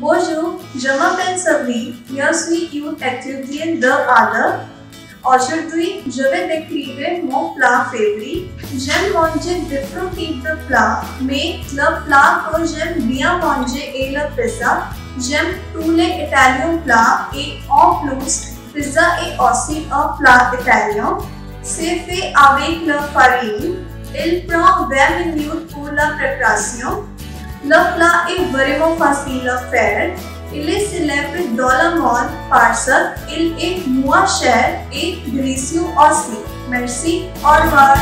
Bonjour, je m'appelle Sabri, je suis une étudiante de ADA. Aujourd'hui, je vais décrire mon plat favori. J'aime manger différents types de plats, mais le plat que j'aime bien manger est le pizza. J'aime tous les italiens plats et en plus, pizza est aussi un plat italien. C'est fait avec la farine. Il prend 20 minutes pour la préparation. Le e est vraiment facile à faire. Il dolamon célèbre il e mua share e délicieux aussi. Merci, au revoir.